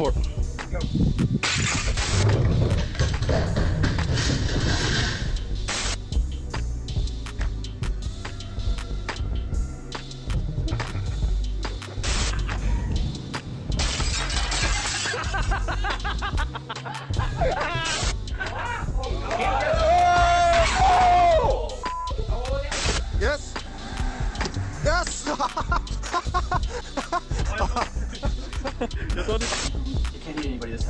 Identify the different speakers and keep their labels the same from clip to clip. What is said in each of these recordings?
Speaker 1: for it. Yes. Yes.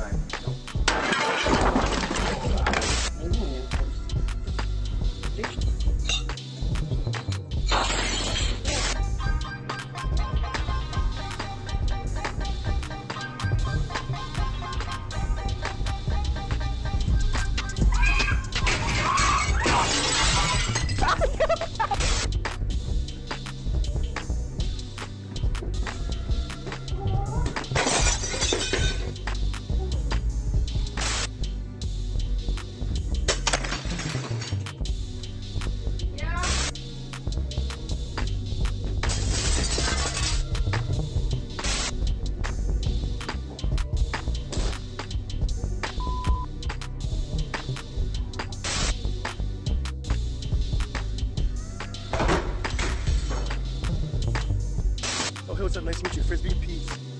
Speaker 1: time. Up? Nice to meet you. Frisbee, peace.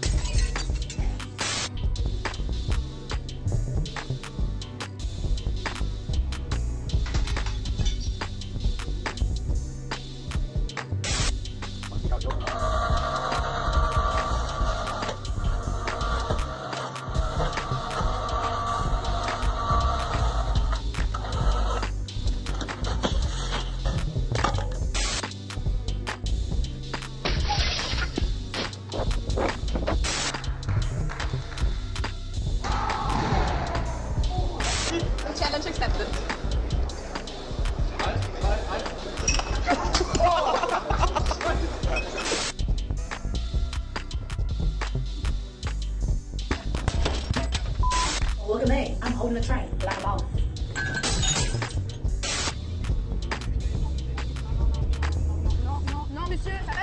Speaker 2: Challenge accepted.
Speaker 3: Look at me. I'm holding a train like a ball.
Speaker 2: Non, non, non, monsieur.